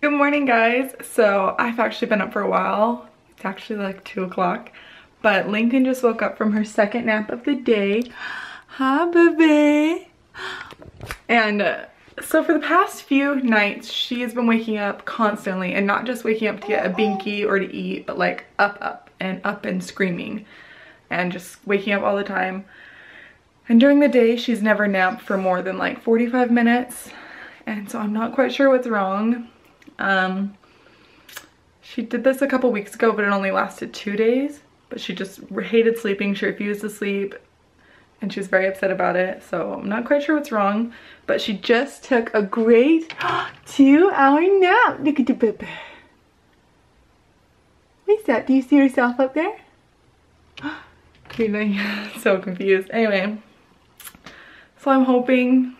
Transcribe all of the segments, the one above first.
Good morning guys. So I've actually been up for a while. It's actually like two o'clock. But Lincoln just woke up from her second nap of the day. Hi baby. And uh, so for the past few nights, she has been waking up constantly and not just waking up to get a binky or to eat, but like up, up and up and screaming and just waking up all the time. And during the day, she's never napped for more than like 45 minutes. And so I'm not quite sure what's wrong. Um, she did this a couple weeks ago, but it only lasted two days. But she just hated sleeping. She refused to sleep and she was very upset about it. So I'm not quite sure what's wrong, but she just took a great two hour nap. Look at the baby. That? Do you see yourself up there? So confused. Anyway, so I'm hoping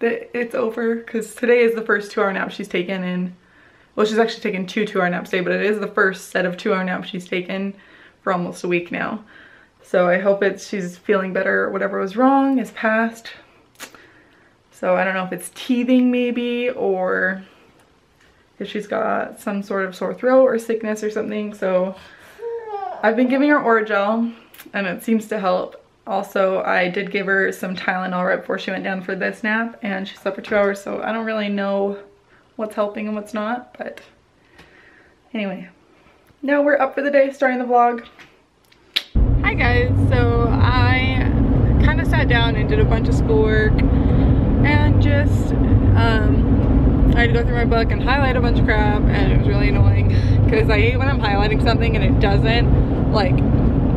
that it's over because today is the first two hour nap she's taken in. Well, she's actually taken two two hour naps today, but it is the first set of two hour naps she's taken for almost a week now. So I hope it's she's feeling better. Whatever was wrong is past. So I don't know if it's teething maybe or if she's got some sort of sore throat or sickness or something. So I've been giving her Orajel and it seems to help. Also, I did give her some Tylenol right before she went down for this nap and she slept for two hours. So I don't really know what's helping and what's not, but anyway. Now we're up for the day, starting the vlog. Hi guys, so I kind of sat down and did a bunch of schoolwork and just um, I had to go through my book and highlight a bunch of crap and it was really annoying because I hate when I'm highlighting something and it doesn't like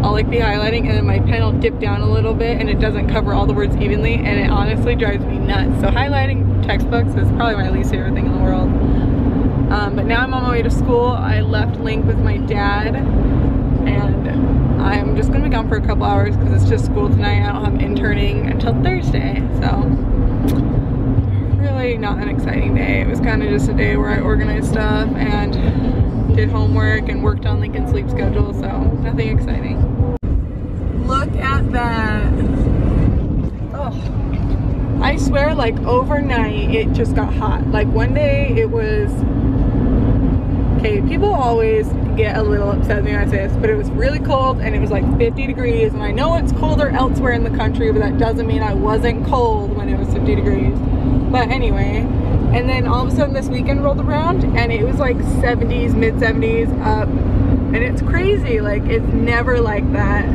I'll like be highlighting and then my pen will dip down a little bit and it doesn't cover all the words evenly and it honestly drives me nuts. So highlighting textbooks is probably my least favorite thing in the world. Um, but now I'm on my way to school. I left Link with my dad and I'm just gonna be gone for a couple hours because it's just school tonight. I don't have interning until Thursday, so really not an exciting day. It was kind of just a day where I organized stuff and did homework and worked on Lincoln's sleep schedule, so nothing exciting. Look at that. Oh, I swear like overnight it just got hot. Like one day it was okay, people always get a little upset when I say this, but it was really cold and it was like 50 degrees. And I know it's colder elsewhere in the country, but that doesn't mean I wasn't cold when it was 50 degrees. But anyway, and then all of a sudden this weekend rolled around and it was like 70s, mid 70s up. And it's crazy, like it's never like that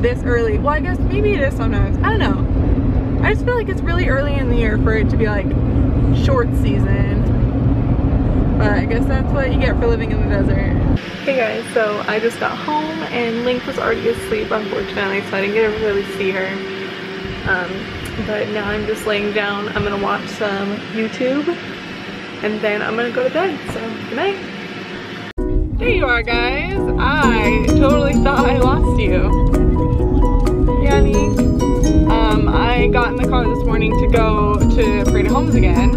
this early. Well, I guess maybe it is sometimes. I don't know. I just feel like it's really early in the year for it to be like short season but I guess that's what you get for living in the desert. Hey guys, so I just got home and Link was already asleep unfortunately, so I didn't get to really see her. Um, but now I'm just laying down. I'm gonna watch some YouTube and then I'm gonna go to bed, so good night. There you are guys. I totally thought I lost you. Yanni. Um, I got in the car this morning to go to Freedom Homes again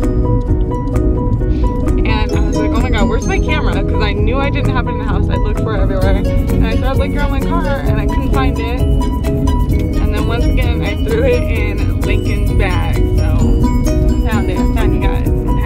And I was like, oh my god, where's my camera? Because I knew I didn't have it in the house. I looked for it everywhere. And I started looking around my car and I couldn't find it.